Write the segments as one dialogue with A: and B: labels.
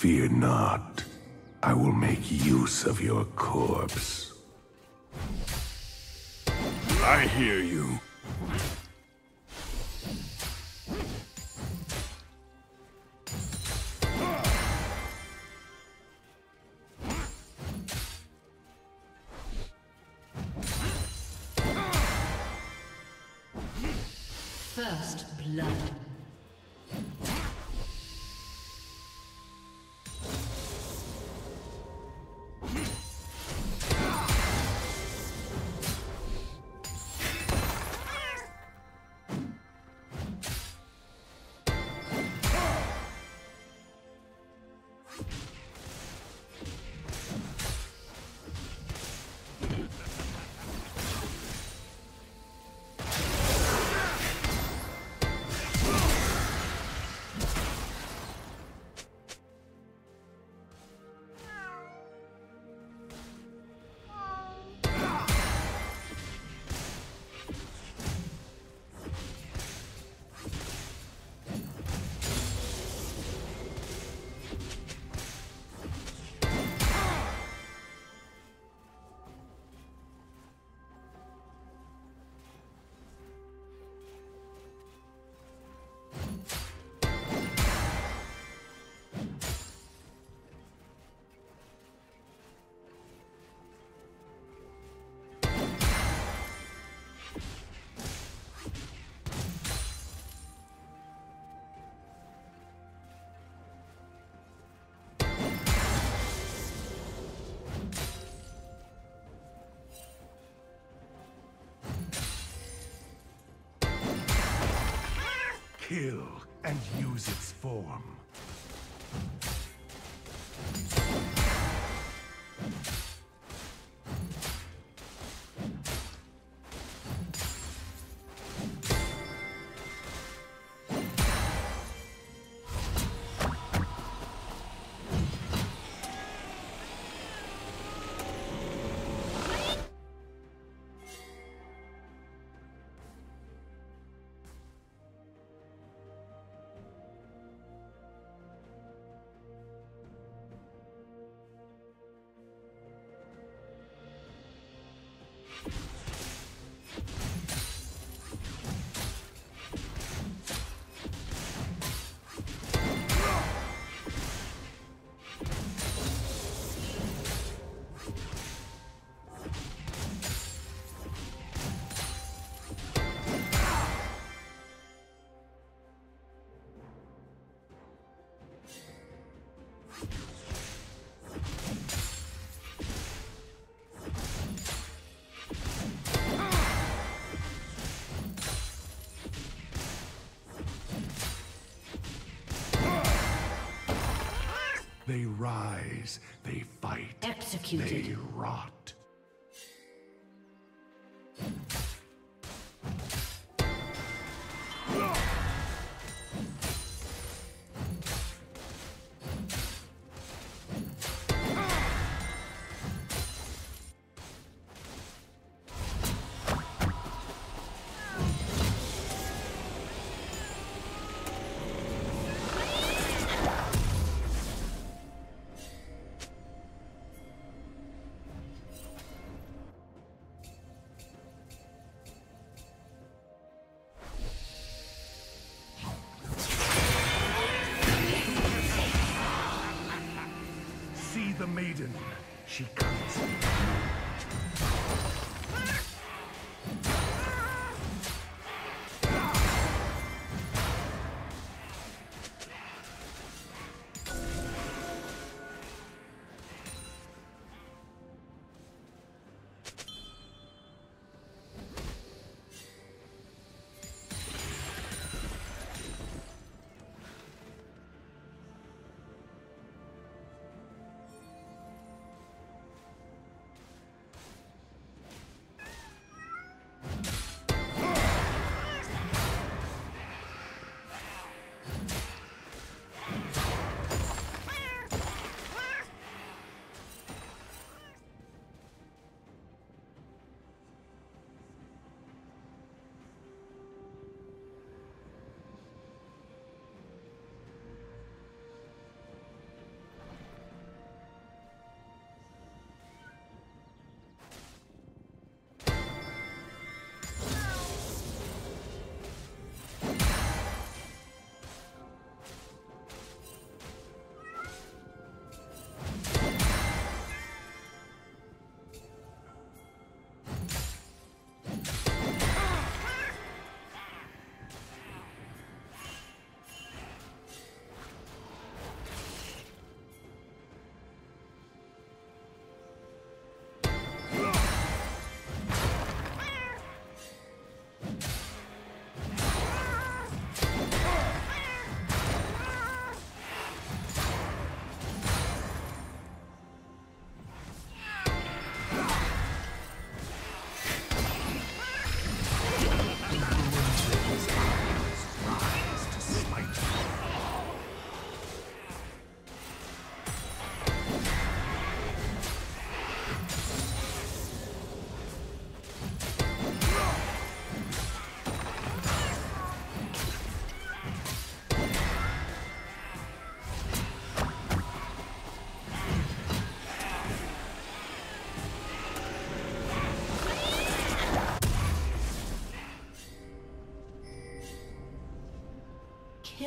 A: Fear not. I will make use of your corpse. I hear you. Kill and use its form. Rise, they fight,
B: Executed.
A: they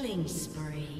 B: Killing spree.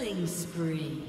B: Killing spree.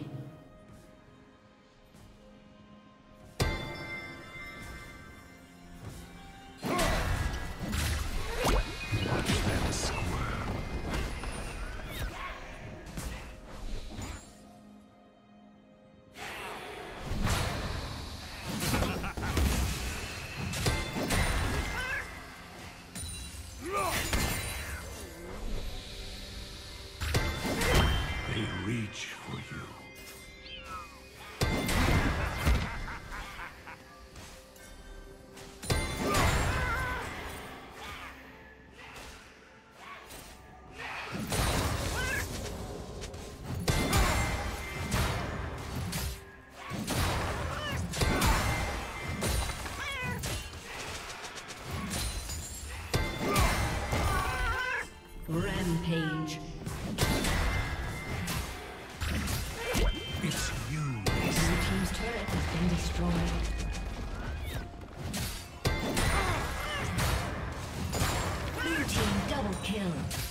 B: Rampage.
A: It's you.
B: Blue team's turret has been destroyed. Blue team double kill.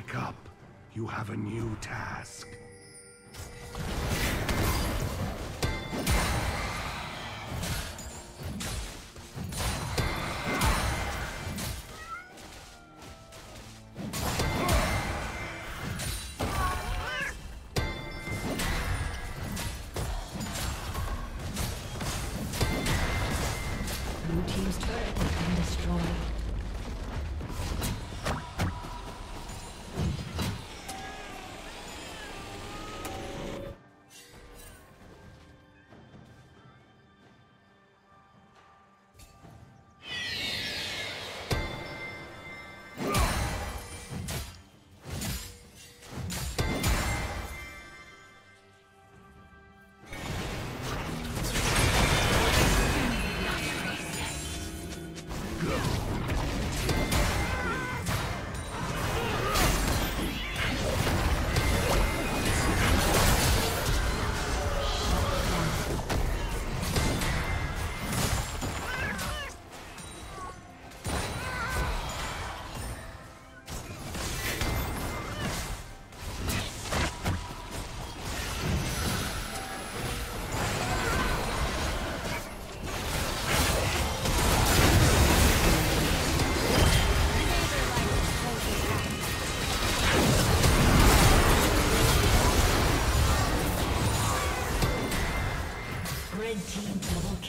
A: Wake up. You have a new task.
B: Blue team's turret has been destroyed.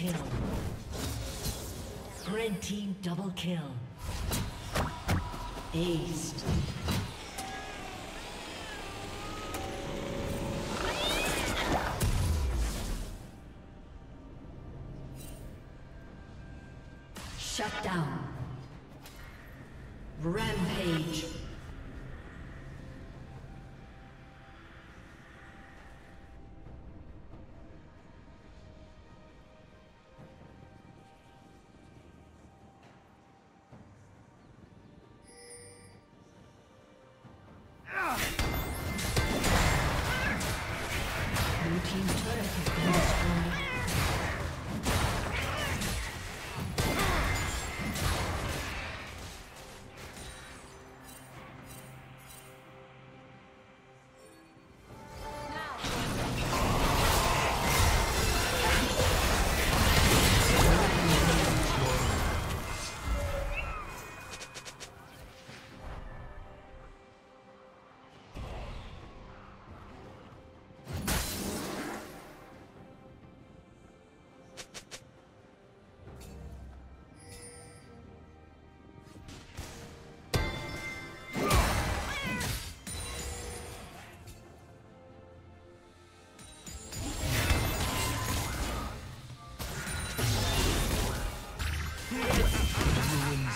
B: Kill. Red team double kill. Aced.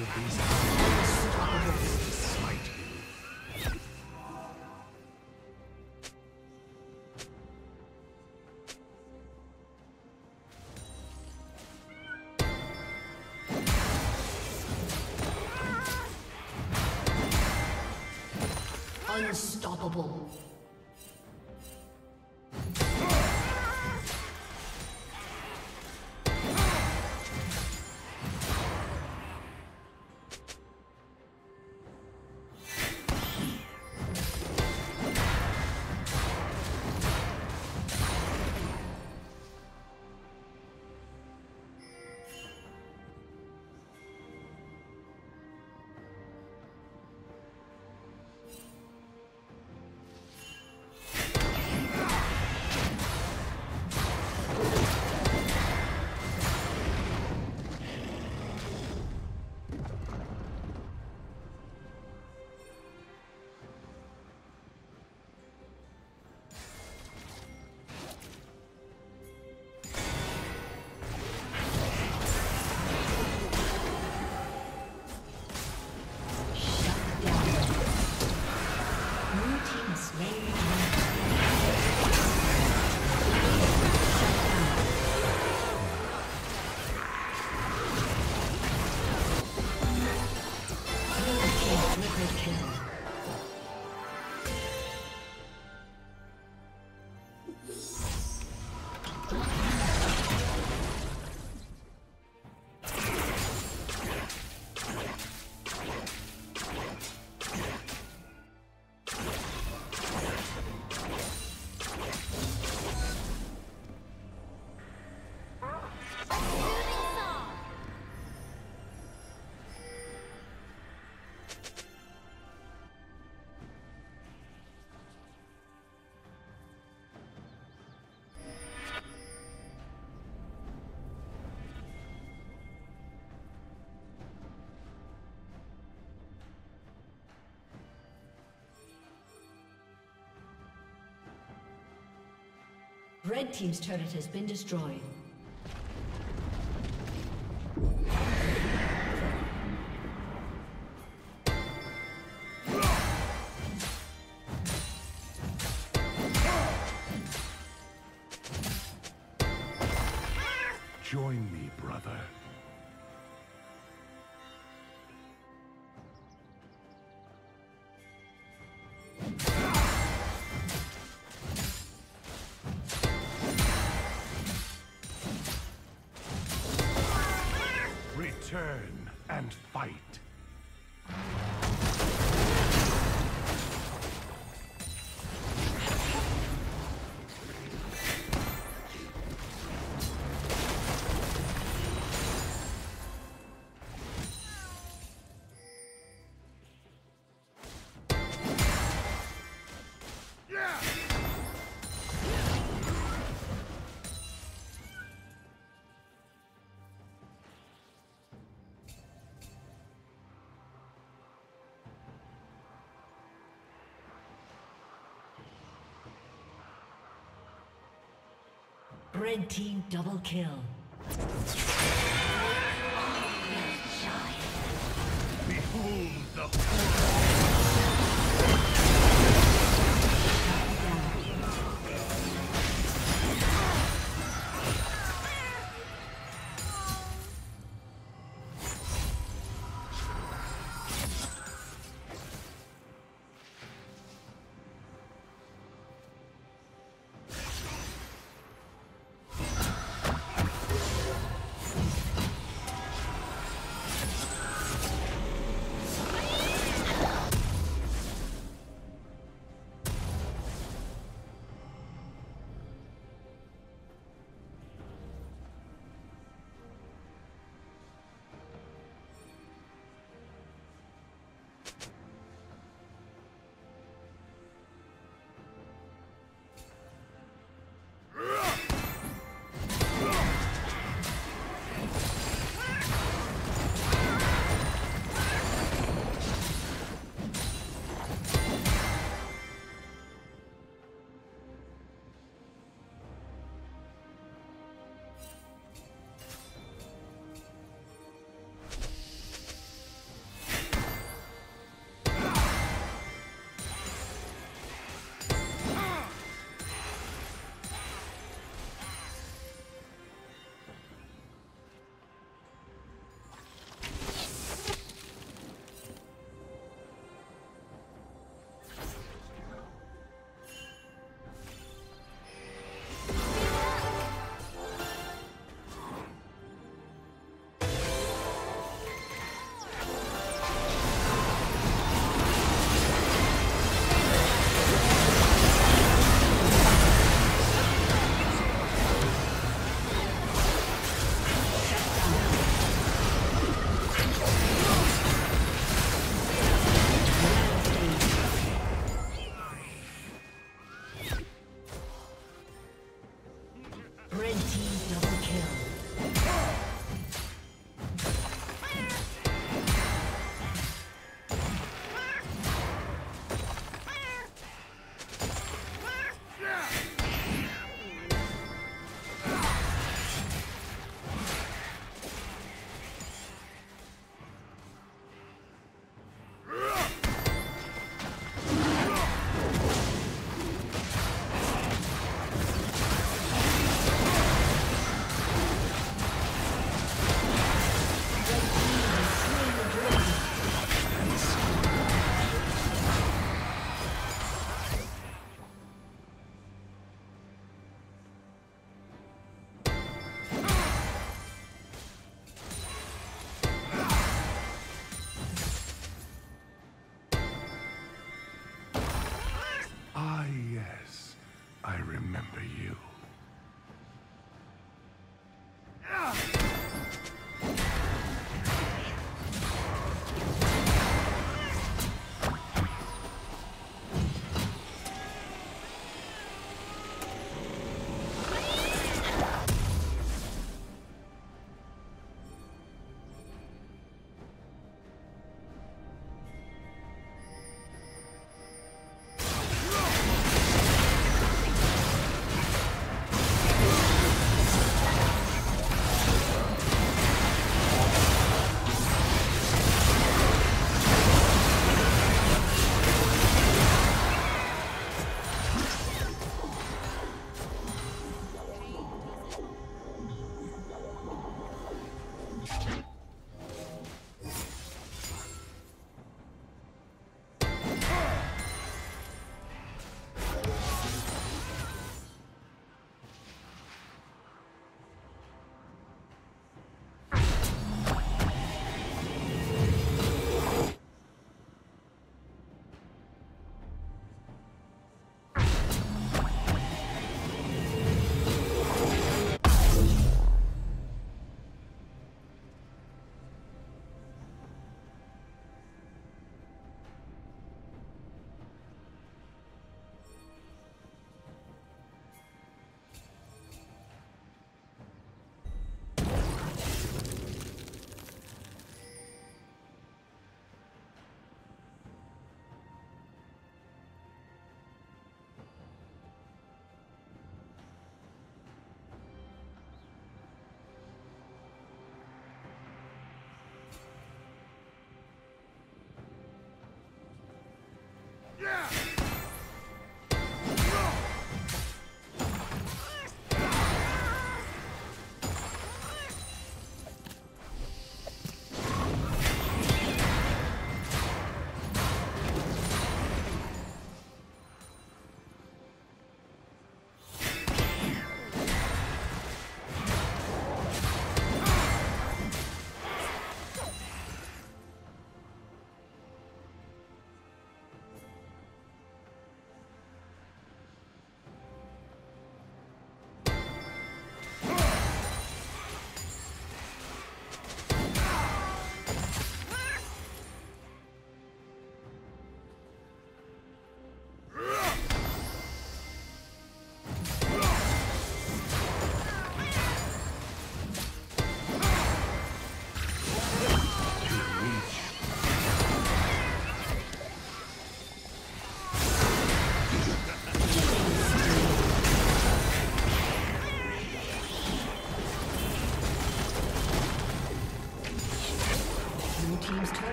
A: Of these hands smite you.
B: Unstoppable. Red Team's turret has been destroyed.
A: Join me, brother. Return and fight.
B: Red Team double kill.
A: Behold the.